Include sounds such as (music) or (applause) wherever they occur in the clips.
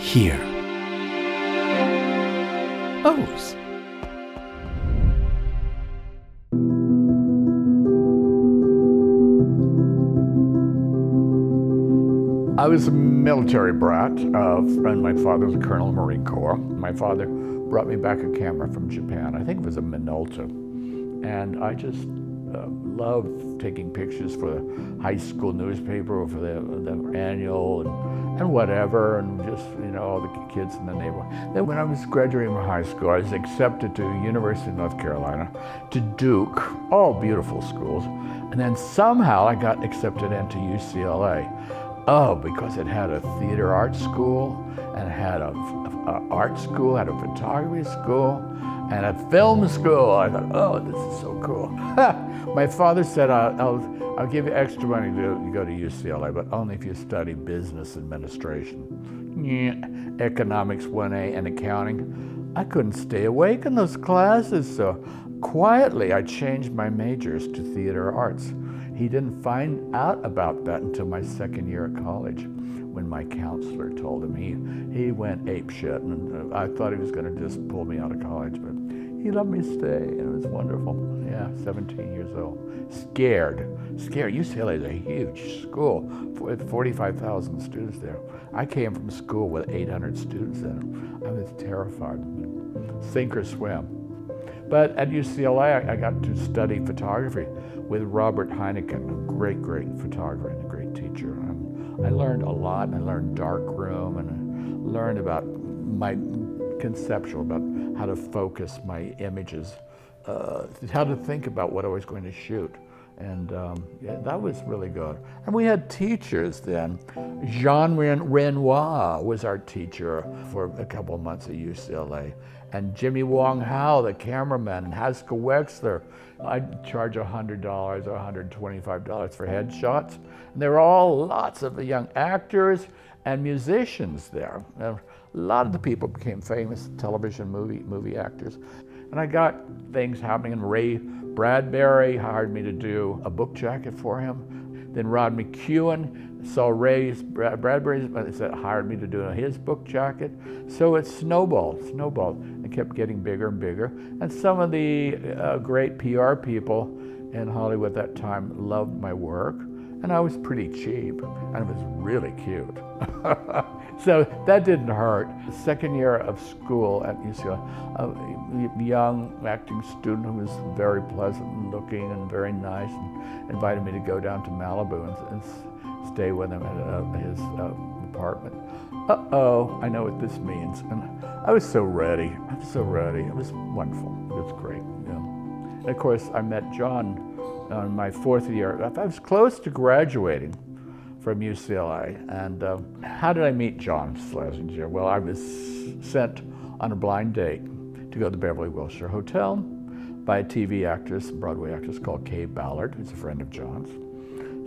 here. O's. I was a military brat, uh, and my father was a colonel in the Marine Corps. My father brought me back a camera from Japan. I think it was a Minolta. And I just uh, loved taking pictures for the high school newspaper or for the, the annual and, and whatever, and just, you know, all the kids in the neighborhood. Then when I was graduating from high school, I was accepted to University of North Carolina, to Duke, all beautiful schools. And then somehow I got accepted into UCLA. Oh, because it had a theater art school, and it had a, a, art school, had a photography school, and a film school. I thought, oh, this is so cool. (laughs) My father said, I'll, I'll, I'll, give you extra money to go to UCLA, but only if you study business administration. Economics 1A and accounting. I couldn't stay awake in those classes, so quietly I changed my majors to theater arts. He didn't find out about that until my second year at college when my counselor told him. He, he went ape shit, and uh, I thought he was going to just pull me out of college, but he let me stay, and it was wonderful. Yeah, 17 years old. Scared, scared. UCLA is a huge school with 45,000 students there. I came from school with 800 students in it. I was terrified. Sink or swim. But at UCLA, I got to study photography with Robert Heineken, a great, great photographer and a great teacher. I learned a lot. I learned darkroom and I learned about my conceptual, about how to focus my images, uh, how to think about what I was going to shoot. And um, yeah, that was really good. And we had teachers then. Jean Renoir was our teacher for a couple of months at UCLA. And Jimmy Wong Howe, the cameraman, and Haskell Wexler. I'd charge $100 or $125 for headshots. And there were all lots of young actors and musicians there. And A lot of the people became famous television movie, movie actors. And I got things happening, and Ray Bradbury hired me to do a book jacket for him. Then Rod McKuen saw Ray's Bradbury's, said hired me to do his book jacket. So it snowballed, snowballed, and kept getting bigger and bigger. And some of the uh, great PR people in Hollywood at that time loved my work and I was pretty cheap, and it was really cute. (laughs) so that didn't hurt. The second year of school at UCLA, a young acting student who was very pleasant looking and very nice, and invited me to go down to Malibu and, and stay with him at uh, his uh, apartment. Uh-oh, I know what this means. And I was so ready. I was so ready. It was wonderful. It was great. Yeah. And of course, I met John on my fourth year. I was close to graduating from UCLA. And uh, how did I meet John Schlesinger? Well, I was sent on a blind date to go to the Beverly Wilshire Hotel by a TV actress, Broadway actress called Kaye Ballard, who's a friend of John's.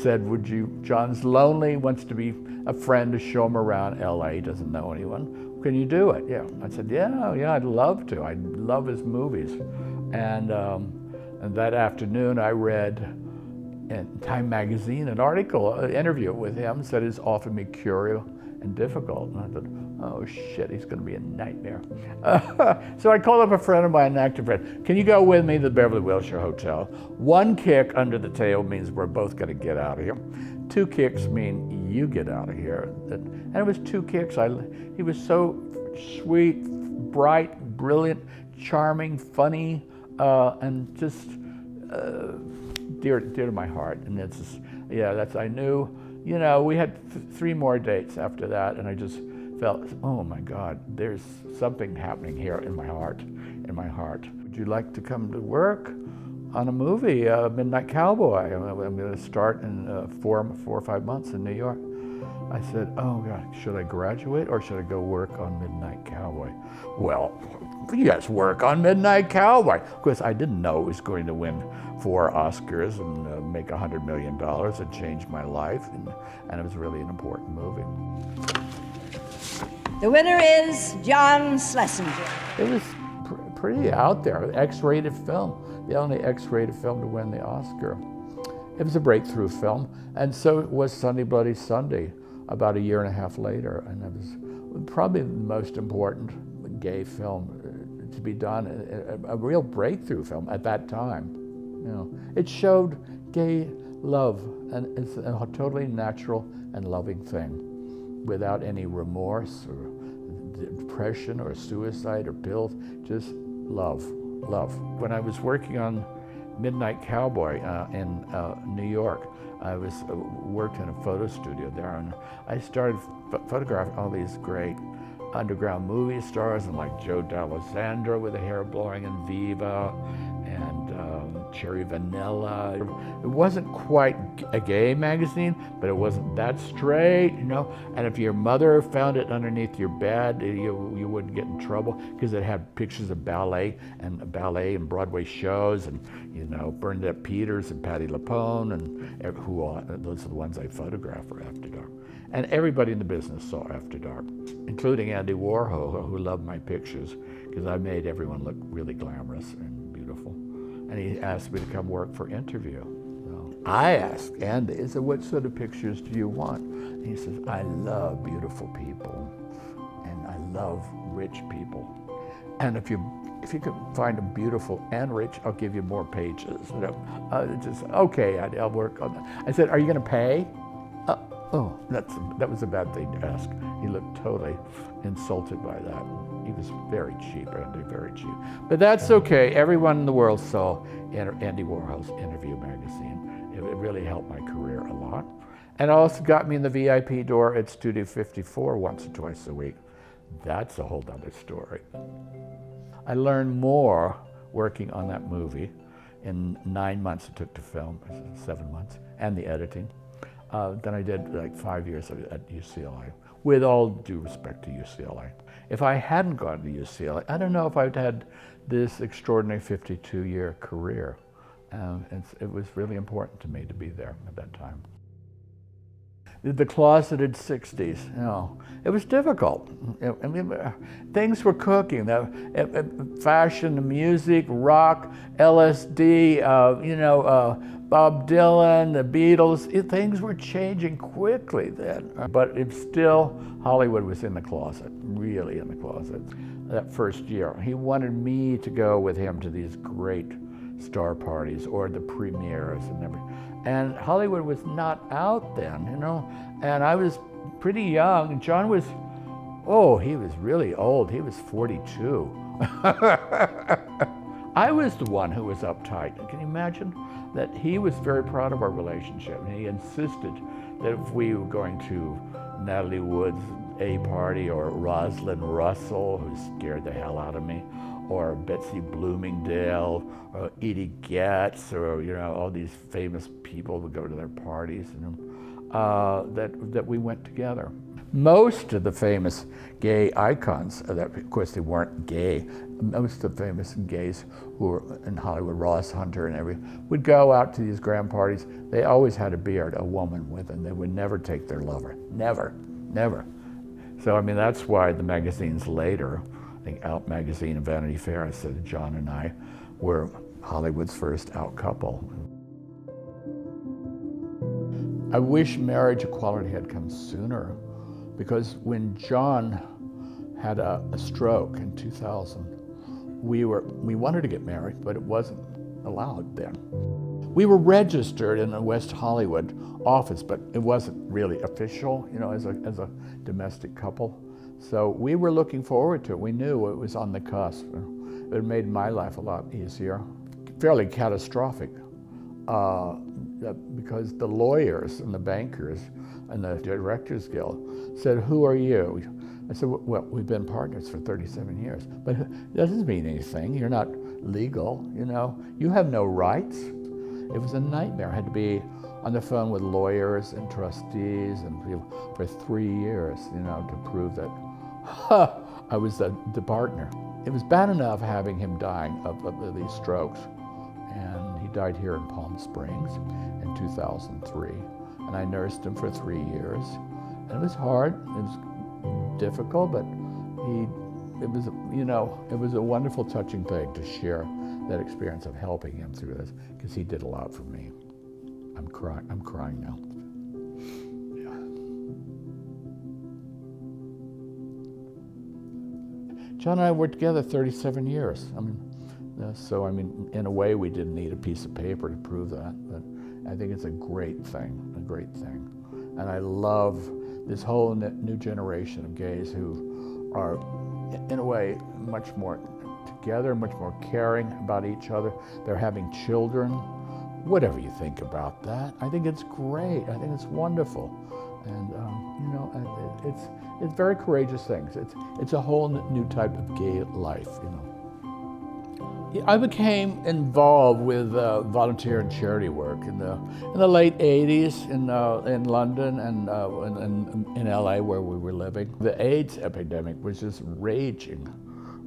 Said, would you, John's lonely, wants to be a friend to show him around LA, he doesn't know anyone. Can you do it? Yeah. I said, yeah, yeah, I'd love to. I love his movies. And um, and that afternoon, I read in Time Magazine an article, an interview with him, said it's often mercurial and difficult. And I thought, oh shit, he's going to be a nightmare. (laughs) so I called up a friend of mine, an actor friend. Can you go with me to the Beverly Wilshire Hotel? One kick under the table means we're both going to get out of here. Two kicks mean you get out of here. And it was two kicks. I, he was so sweet, bright, brilliant, charming, funny uh, and just uh, dear, dear to my heart. And it's, yeah, that's, I knew, you know, we had th three more dates after that, and I just felt, oh my God, there's something happening here in my heart, in my heart. Would you like to come to work on a movie, uh, Midnight Cowboy? I'm going to start in uh, four, four or five months in New York. I said, oh God, should I graduate or should I go work on Midnight Cowboy? Well, yes, work on Midnight Cowboy. Of course, I didn't know it was going to win four Oscars and uh, make a $100 million and change my life. And, and it was really an important movie. The winner is John Schlesinger. It was pr pretty out there, X-rated film, the only X-rated film to win the Oscar. It was a breakthrough film, and so was Sunday Bloody Sunday about a year and a half later, and it was probably the most important gay film to be done, a, a, real breakthrough film at that time. You know, it showed gay love, and it's a totally natural and loving thing, without any remorse or depression or suicide or pills, just love, love. When I was working on Midnight Cowboy uh, in uh, New York, I was uh, worked in a photo studio there, and I started photographing all these great underground movie stars, and like Joe Dallesandro with the hair blowing in Viva, and um, Cherry Vanilla. It wasn't quite a gay magazine, but it wasn't that straight, you know. And if your mother found it underneath your bed, you, you wouldn't get in trouble because it had pictures of ballet and ballet and Broadway shows, and you know Bernadette Peters and Patti LuPone, and who all, those are the ones I photographed for After Dark. And everybody in the business saw After Dark, including Andy Warhol, who loved my pictures because I made everyone look really glamorous and beautiful. And he asked me to come work for interview. So I asked Andy, I said, what sort of pictures do you want? And he says, I love beautiful people and I love rich people. And if you if you could find them beautiful and rich, I'll give you more pages. You know, uh, just okay, I'll work on that. I said, "Are you going to pay?" Oh, that's, that was a bad thing to ask. He looked totally insulted by that. He was very cheap, Andy, very cheap. But that's okay. Everyone in the world saw Andy Warhol's interview magazine. It really helped my career a lot. And also got me in the VIP door at Studio 54 once or twice a week. That's a whole other story. I learned more working on that movie in nine months it took to film, seven months, and the editing uh, than I did like five years at UCLA, with all due respect to UCLA. If I hadn't gone to UCLA, I don't know if I'd had this extraordinary 52 year career. Um, it was really important to me to be there at that time. The closeted 60s, you know, it was difficult. I mean, things were cooking. The, fashion, the music, rock, LSD, uh, you know, uh, Bob Dylan, the Beatles, it, things were changing quickly then. But it still, Hollywood was in the closet, really in the closet, that first year. He wanted me to go with him to these great star parties or the premieres and everything. And Hollywood was not out then, you know, and I was pretty young. John was, oh, he was really old. He was 42. (laughs) I was the one who was uptight. Can you imagine? that he was very proud of our relationship. And he insisted that if we were going to Natalie Wood's A party or Rosalind Russell, who scared the hell out of me, or Betsy Bloomingdale, or Edie Goetz, or you know all these famous people would go to their parties, and uh, that that we went together. Most of the famous gay icons, uh, that, of course they weren't gay, most of the famous gays who were in Hollywood, Ross Hunter and everything, would go out to these grand parties. They always had a beard, a woman with them. They would never take their lover. Never, never. So, I mean, that's why the magazines later, think Out Magazine and Vanity Fair, I said John and I were Hollywood's first out couple. I wish marriage equality had come sooner because when John had a, a stroke in 2000, we were we wanted to get married, but it wasn't allowed then. We were registered in the West Hollywood office, but it wasn't really official, you know, as a as a domestic couple. So we were looking forward to it. We knew it was on the cusp. It made my life a lot easier. Fairly catastrophic, uh, because the lawyers and the bankers and the Directors Guild said, "Who are you?" I said, well, we've been partners for 37 years, but it doesn't mean anything. You're not legal, you know. You have no rights. It was a nightmare. I had to be on the phone with lawyers and trustees and people for three years, you know, to prove that (laughs) I was the, the partner. It was bad enough having him dying of, of these strokes. And he died here in Palm Springs in 2003. And I nursed him for three years. And it was hard. It was difficult, but he, it was, you know, it was a wonderful, touching thing to share that experience of helping him through this because he did a lot for me. I'm crying. I'm crying now. John and I were together 37 years. I mean, uh, so I mean, in a way, we didn't need a piece of paper to prove that. But I think it's a great thing, a great thing. And I love this whole new generation of gays who are, in a way, much more together, much more caring about each other. They're having children. Whatever you think about that, I think it's great. I think it's wonderful. And, um, you know, it's, it's very courageous things. It's, it's a whole new type of gay life, you know. I became involved with uh, volunteer and charity work in the in the late '80s in uh, in London and uh, in, in, in, LA where we were living. The AIDS epidemic was just raging,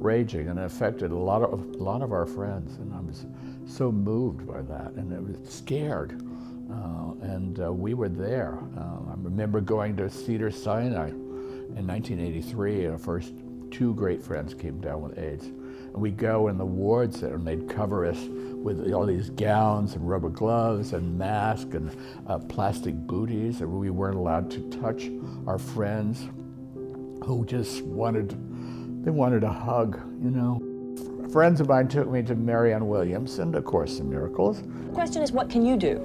raging, and it affected a lot of a lot of our friends. And I was so moved by that, and I was scared. Uh, and uh, we were there. Uh, I remember going to Cedar Sinai in 1983. and Our first two great friends came down with AIDS. And we'd go in the wards there, and they'd cover us with all these gowns and rubber gloves and masks and uh, plastic booties. And we weren't allowed to touch our friends who just wanted, they wanted a hug, you know. Friends of mine took me to Marianne Williamson and A Course in Miracles. The question is, what can you do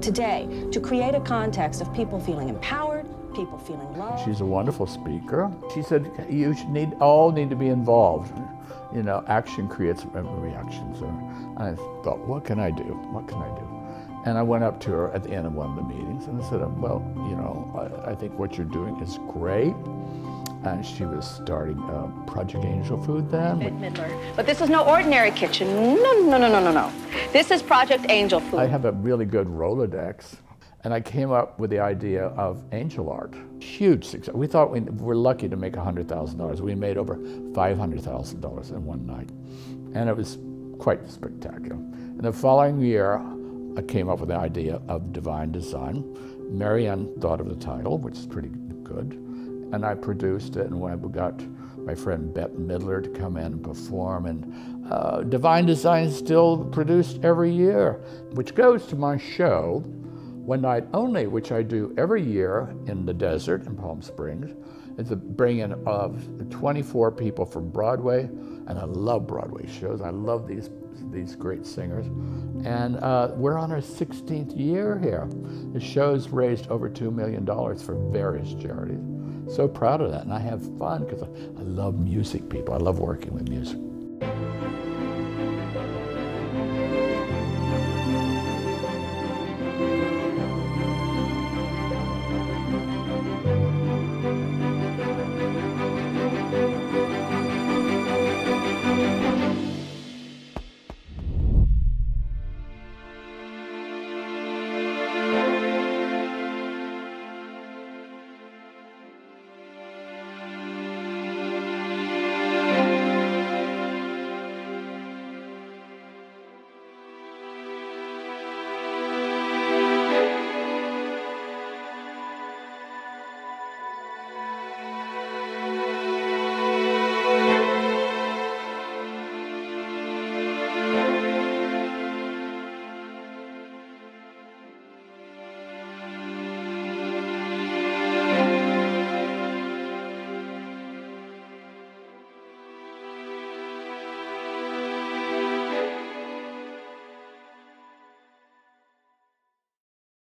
today to create a context of people feeling empowered, people feeling loved? She's a wonderful speaker. She said, you need, all need to be involved you know, action creates a reaction. So I thought, what can I do? What can I do? And I went up to her at the end of one of the meetings and I said, well, you know, I, I think what you're doing is great. And she was starting uh, Project Angel Food then. Midler. But this is no ordinary kitchen. No, no, no, no, no, no. This is Project Angel Food. I have a really good Rolodex and I came up with the idea of angel art. Huge success. We thought we were lucky to make $100,000. We made over $500,000 in one night. And it was quite spectacular. And the following year, I came up with the idea of Divine Design. Marianne thought of the title, which is pretty good. And I produced it, and we got my friend Bette Midler to come in and perform. And uh, Divine Design is still produced every year, which goes to my show, one night only, which I do every year in the desert in Palm Springs. It's a bringing of 24 people from Broadway, and I love Broadway shows. I love these these great singers, and uh, we're on our 16th year here. The show's raised over two million dollars for various charities. So proud of that, and I have fun because I, I love music. People, I love working with music.